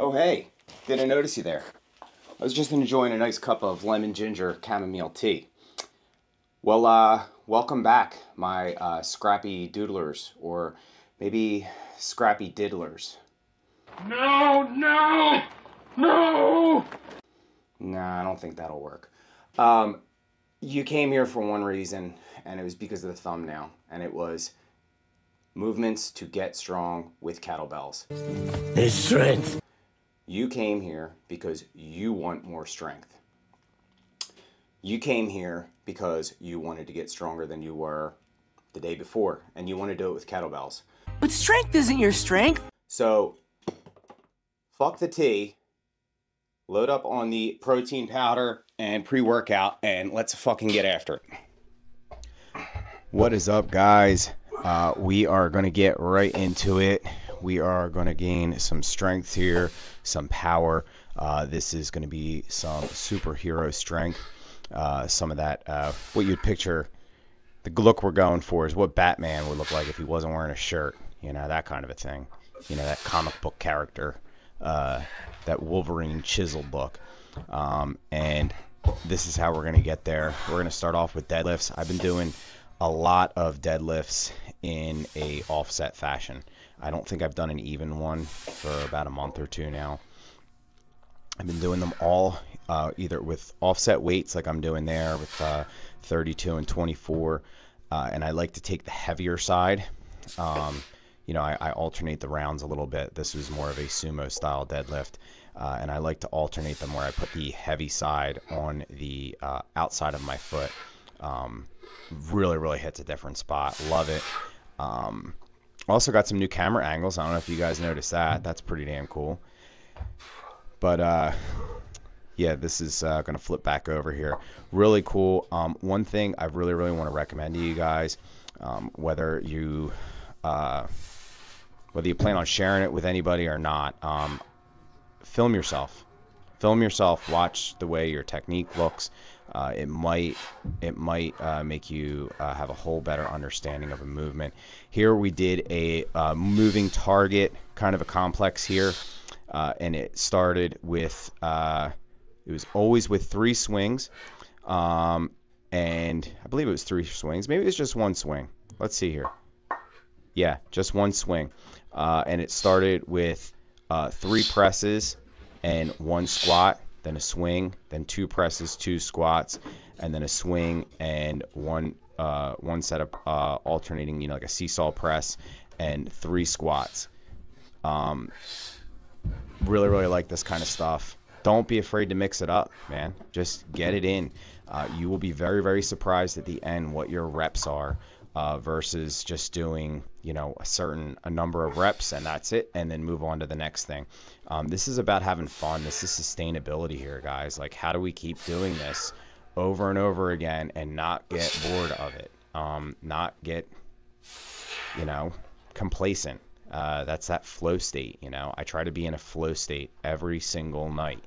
Oh, hey, didn't notice you there. I was just enjoying a nice cup of lemon ginger chamomile tea. Well, uh, welcome back, my uh, scrappy doodlers, or maybe scrappy diddlers. No, no, no! Nah, I don't think that'll work. Um, you came here for one reason, and it was because of the thumbnail, and it was movements to get strong with kettlebells. His strength. You came here because you want more strength. You came here because you wanted to get stronger than you were the day before, and you want to do it with kettlebells. But strength isn't your strength. So, fuck the tea, load up on the protein powder and pre workout, and let's fucking get after it. What is up, guys? Uh, we are going to get right into it. We are going to gain some strength here, some power. Uh, this is going to be some superhero strength. Uh, some of that, uh, what you'd picture, the look we're going for is what Batman would look like if he wasn't wearing a shirt. You know, that kind of a thing. You know, that comic book character, uh, that Wolverine chiseled look. Um, and this is how we're going to get there. We're going to start off with deadlifts. I've been doing a lot of deadlifts in a offset fashion. I don't think I've done an even one for about a month or two now. I've been doing them all uh, either with offset weights like I'm doing there with uh, 32 and 24, uh, and I like to take the heavier side. Um, you know, I, I, alternate the rounds a little bit. This was more of a sumo style deadlift, uh, and I like to alternate them where I put the heavy side on the uh, outside of my foot. Um, really, really hits a different spot. Love it. Um, also got some new camera angles. I don't know if you guys noticed that. That's pretty damn cool. But uh, yeah, this is uh, going to flip back over here. Really cool. Um, one thing I really, really want to recommend to you guys, um, whether you uh, whether you plan on sharing it with anybody or not, um, film yourself. Film yourself. Watch the way your technique looks. Uh, it might it might uh, make you uh, have a whole better understanding of a movement. Here we did a uh, moving target kind of a complex here, uh, and it started with uh, it was always with three swings, um, and I believe it was three swings. Maybe it was just one swing. Let's see here. Yeah, just one swing, and it started with three presses and one squat then a swing, then two presses, two squats, and then a swing and one uh, one set of uh, alternating, you know, like a seesaw press and three squats. Um, really, really like this kind of stuff. Don't be afraid to mix it up, man. Just get it in. Uh, you will be very, very surprised at the end what your reps are uh, versus just doing you know a certain a number of reps and that's it and then move on to the next thing. Um, this is about having fun. This is sustainability here guys. Like how do we keep doing this over and over again and not get bored of it? Um, not get you know complacent. Uh, that's that flow state you know? I try to be in a flow state every single night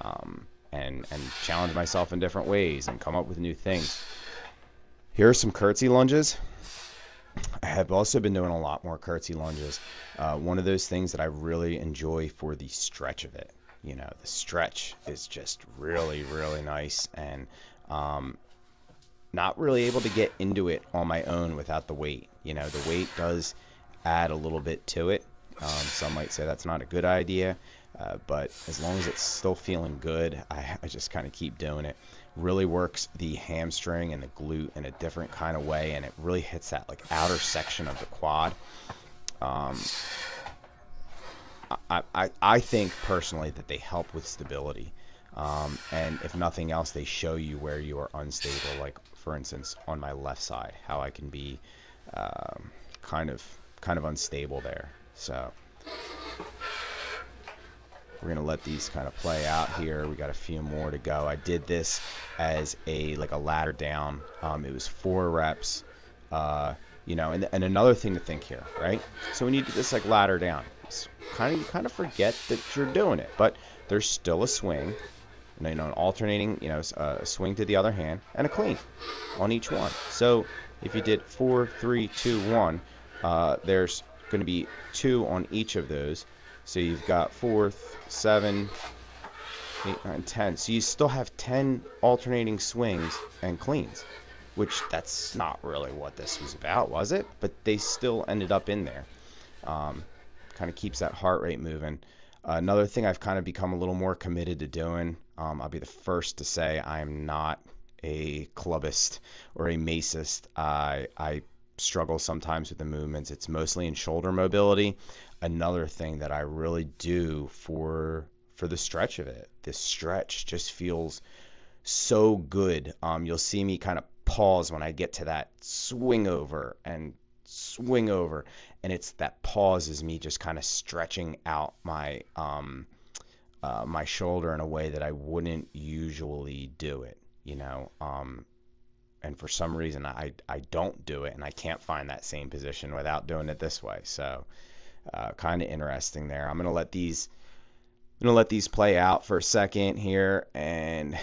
um, and and challenge myself in different ways and come up with new things here are some curtsy lunges. I have also been doing a lot more curtsy lunges. Uh, one of those things that I really enjoy for the stretch of it. You know, the stretch is just really, really nice and um, not really able to get into it on my own without the weight. You know, the weight does add a little bit to it. Um, some might say that's not a good idea, uh, but as long as it's still feeling good, I, I just kind of keep doing it really works the hamstring and the glute in a different kind of way, and it really hits that like outer section of the quad. Um, I, I, I think personally that they help with stability. Um, and if nothing else, they show you where you are unstable. Like for instance, on my left side, how I can be um, kind of kind of unstable there. So we're gonna let these kind of play out here. We got a few more to go. I did this as a like a ladder down. Um, it was four reps. Uh, you know, and, and another thing to think here, right? So when you do this like ladder down, kind of you kind of forget that you're doing it, but there's still a swing, you know, an alternating, you know, a swing to the other hand and a clean on each one. So if you did four, three, two, one, uh, there's going to be two on each of those. So you've got fourth, seven, eight, nine, ten. So you still have ten alternating swings and cleans, which that's not really what this was about, was it? But they still ended up in there. Um, kind of keeps that heart rate moving. Uh, another thing I've kind of become a little more committed to doing. Um, I'll be the first to say I am not a clubbist or a macist. I I struggle sometimes with the movements. It's mostly in shoulder mobility. Another thing that I really do for for the stretch of it. This stretch just feels so good. Um, you'll see me kind of pause when I get to that swing over and swing over, and it's that pause is me just kind of stretching out my um, uh, my shoulder in a way that I wouldn't usually do it. You know, um, and for some reason I I don't do it, and I can't find that same position without doing it this way. So, uh, kind of interesting there. I'm gonna let these I'm gonna let these play out for a second here, and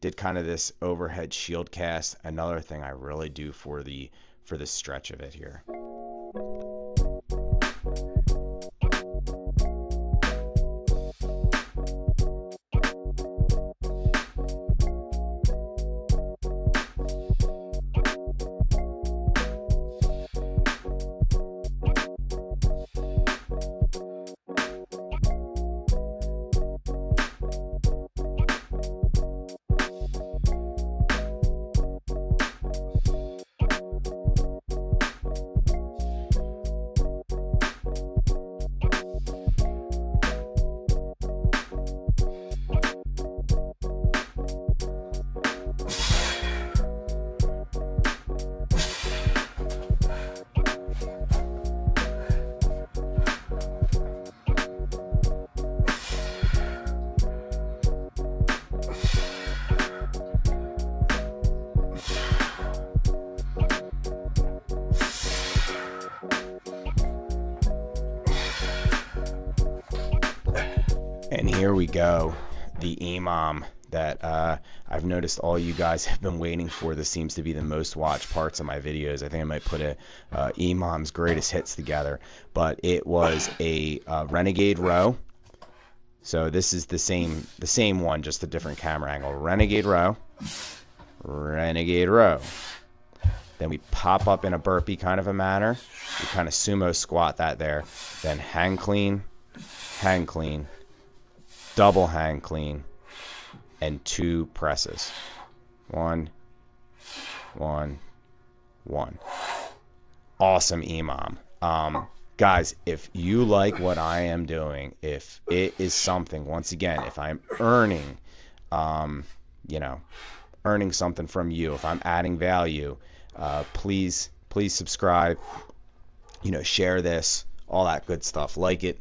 did kind of this overhead shield cast. Another thing I really do for the for the stretch of it here. And here we go, the EMOM that uh, I've noticed all you guys have been waiting for. This seems to be the most watched parts of my videos. I think I might put a uh, EMOM's greatest hits together, but it was a uh, Renegade row. So this is the same the same one, just a different camera angle. Renegade row, Renegade row. Then we pop up in a burpee kind of a manner. We kind of sumo squat that there. Then hang clean, hang clean, double hang clean, and two presses. One, one, one. Awesome EMOM. Um, guys, if you like what I am doing, if it is something, once again, if I'm earning, um, you know, earning something from you, if I'm adding value, uh, please, please subscribe, you know, share this, all that good stuff. Like it,